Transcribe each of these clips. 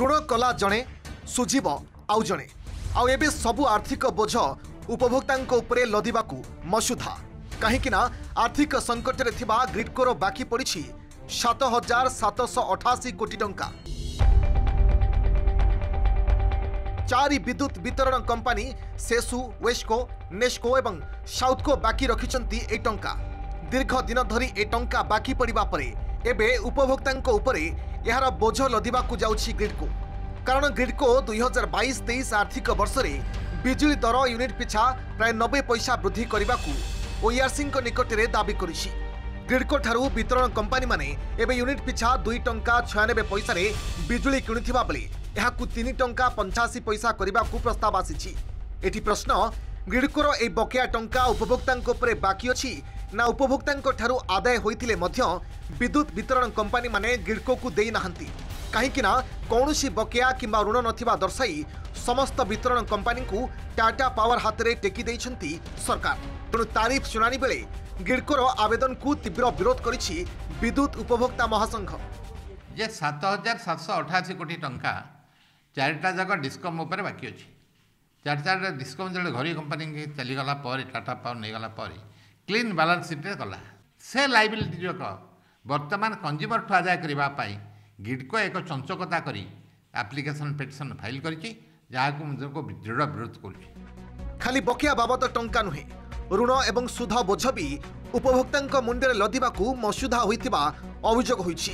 ଋଣ କଲା ଜଣେ ସୁଝିବ ଆଉ ଜଣେ ଆଉ ଏବେ ସବୁ ଆର୍ଥିକ ବୋଝ ଉପଭୋକ୍ତାଙ୍କ ଉପରେ ଲଦିବାକୁ ମସୁଧା କାହିଁକିନା ଆର୍ଥିକ ସଙ୍କଟରେ ଥିବା ଗ୍ରିଡକୋର ବାକି ପଡ଼ିଛି ସାତ ହଜାର ସାତଶହ ଅଠାଅଶୀ କୋଟି ଟଙ୍କା চারি বিদ্যুৎ বিতরণ কোম্পানি সেসু ওয়েস্কো নেস্কো এবং সাউথকো বাকি রক্ষিছেন এই টঙ্কা দীর্ঘ দিন ধরি এই টঙ্কা বাকি পড়া পরে ଏବେ ଉପଭୋକ୍ତାଙ୍କ ଉପରେ ଏହାର ବୋଝ ଲଦିବାକୁ ଯାଉଛି ଗ୍ରିଡ୍କୁ କାରଣ ଗ୍ରିଡ୍କୋ ଦୁଇହଜାର ବାଇଶ ତେଇଶ ଆର୍ଥିକ ବର୍ଷରେ ବିଜୁଳି ଦର ୟୁନିଟ୍ ପିଛା ପ୍ରାୟ ନବେ ପଇସା ବୃଦ୍ଧି କରିବାକୁ ଓଇଆର୍ସିଙ୍କ ନିକଟରେ ଦାବି କରିଛି ଗ୍ରିଡ୍କୋଠାରୁ ବିତରଣ କମ୍ପାନୀମାନେ ଏବେ ୟୁନିଟ୍ ପିଛା ଦୁଇ ଟଙ୍କା ଛୟାନବେ ପଇସାରେ ବିଜୁଳି କିଣୁଥିବା ବେଳେ ଏହାକୁ ତିନି ଟଙ୍କା ପଞ୍ଚାଅଶୀ ପଇସା କରିବାକୁ ପ୍ରସ୍ତାବ ଆସିଛି ଏଠି ପ୍ରଶ୍ନ ଗ୍ରିଡ୍କୋର ଏହି ବକେୟା ଟଙ୍କା ଉପଭୋକ୍ତାଙ୍କ ଉପରେ ବାକି ଅଛି ନା ଉପଭୋକ୍ତାଙ୍କଠାରୁ ଆଦାୟ ହୋଇଥିଲେ ମଧ୍ୟ ବିଦ୍ୟୁତ୍ ବିତରଣ କମ୍ପାନୀମାନେ ଗିଡ୍କୋକୁ ଦେଇନାହାନ୍ତି କାହିଁକିନା କୌଣସି ବକେୟା କିମ୍ବା ଋଣ ନଥିବା ଦର୍ଶାଇ ସମସ୍ତ ବିତରଣ କମ୍ପାନୀଙ୍କୁ ଟାଟା ପାୱାର ହାତରେ ଟେକି ଦେଇଛନ୍ତି ସରକାର ତେଣୁ ତାରିଫ ଶୁଣାଣି ବେଳେ ଗିଡ୍କୋର ଆବେଦନକୁ ତୀବ୍ର ବିରୋଧ କରିଛି ବିଦ୍ୟୁତ୍ ଉପଭୋକ୍ତା ମହାସଂଘ ଯେ ସାତ ହଜାର ସାତଶହ ଅଠାଅଶୀ କୋଟି ଟଙ୍କା ଚାରିଟା ଯାକ ଡିସ୍କମ୍ ଉପରେ ବାକି ଅଛି ଚାରିଟା ଡିସ୍କମ୍ ଯେତେବେଳେ ଘରୋଇ କମ୍ପାନୀ ଚାଲିଗଲା ପରେ ଟାଟା ପାୱାର ନେଇଗଲା ପରେ କ୍ଲିନ୍ ବାଲାନ୍ସ ସିଟ୍ରେ କଲା ସେ ଲାଇବିଲିଟି ଯାକ ବର୍ତ୍ତମାନ କଞ୍ଜ୍ୟୁମରଠୁ ଆଦାୟ କରିବା ପାଇଁ ଗିଡ଼କୋ ଏକ ଚଞ୍ଚକତା କରି ଆପ୍ଲିକେସନ୍ ପିଟିସନ୍ ଫାଇଲ୍ କରିଛି ଯାହାକୁ ମୁଁ ଦୃଢ଼ ବିରୋଧ କରୁଛି ଖାଲି ବକେୟା ବାବଦ ଟଙ୍କା ନୁହେଁ ଋଣ ଏବଂ ସୁଧ ବୋଝ ବି ଉପଭୋକ୍ତାଙ୍କ ମୁଣ୍ଡରେ ଲଦିବାକୁ ମସୁଧା ହୋଇଥିବା ଅଭିଯୋଗ ହୋଇଛି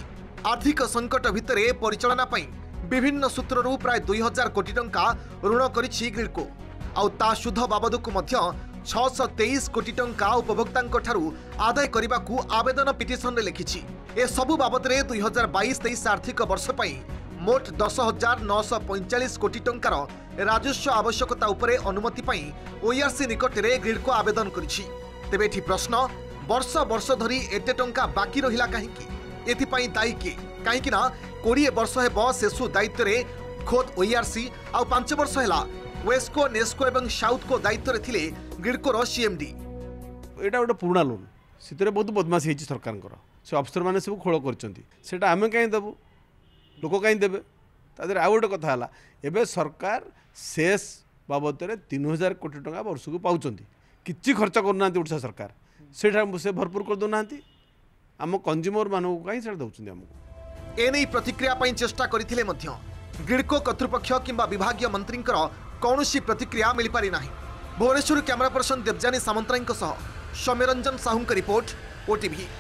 ଆର୍ଥିକ ସଙ୍କଟ ଭିତରେ ପରିଚାଳନା ପାଇଁ ବିଭିନ୍ନ ସୂତ୍ରରୁ ପ୍ରାୟ ଦୁଇ ହଜାର କୋଟି ଟଙ୍କା ଋଣ କରିଛି ଗ୍ରିଡ଼କୋ ଆଉ ତା ସୁଧ ବାବଦକୁ ମଧ୍ୟ ছশো তেইশ কোটি টঙ্কা উপভোক্তাঙ্ঠার আদায় করা আবেদন পিটিশনরে লিখিছি এসবু বাবদে দুই হাজার বাইশ তেইশ আর্থিক বর্ষপ্রাই মোট দশ হাজার নশ পঁয়চাশ কোটি টঙ্কার রাজস্ব আবশ্যকতা উপরে অনুমতি পাই ওইআরসি নিকটরে গ্রিডকু আবেদন করেছি তেবে এটি প্রশ্ন বর্ষ বর্ষ ধরি এতে টঙ্কা বাকি রহিলা কাহিকি এথিপাই দায়ী কে কাহিঁকি না কোড়িয়ে বর্ষ হব সেসু দায়িত্বরে খোদ ওইআরসি আউ পাঁচ বর্ষ হেলা ওয়েস্কো নেস্কো এবং সাউথকো দায়িত্বরে ଥିଲେ গ্রিডকোর সিএমডি এটা গোটে পুরোনা লোন ସେଥିରେ ବହୁତ ବଦମାସ ହେଇଛି ସରକାରଙ୍କର ସେ ଅଫିସରମାନେ ସବୁ ଖୋଳ କରିଛନ୍ତି ସେଇଟା ଆମେ କାହିଁ ଦେବୁ ଲୋକ କାହିଁ ଦେବେ ତା ଦେହରେ ଆଉ ଗୋଟେ କଥା ହେଲା ଏବେ ସରକାର ସେସ୍ ବାବଦରେ ତିନି ହଜାର କୋଟି ଟଙ୍କା ବର୍ଷକୁ ପାଉଛନ୍ତି କିଛି ଖର୍ଚ୍ଚ କରୁନାହାନ୍ତି ଓଡ଼ିଶା ସରକାର ସେଇଟା ସେ ଭରପୁର କରିଦେଉନାହାନ୍ତି ଆମ କଞ୍ଜ୍ୟୁମରମାନଙ୍କୁ କାହିଁ ସେଇଟା ଦେଉଛନ୍ତି ଆମକୁ ଏନେଇ ପ୍ରତିକ୍ରିୟା ପାଇଁ ଚେଷ୍ଟା କରିଥିଲେ ମଧ୍ୟ ଗ୍ରିଡ଼କୋ କର୍ତ୍ତୃପକ୍ଷ କିମ୍ବା ବିଭାଗୀୟ ମନ୍ତ୍ରୀଙ୍କର କୌଣସି ପ୍ରତିକ୍ରିୟା ମିଳିପାରିନାହିଁ ଭୁବନେଶ୍ୱରରୁ କ୍ୟାମେରା ପର୍ସନ ଦେବଜାନୀ ସାମନ୍ତରାୟଙ୍କ ସହ ସୌମ୍ୟରଞ୍ଜନ ସାହୁଙ୍କ ରିପୋର୍ଟ ଓଟିଭି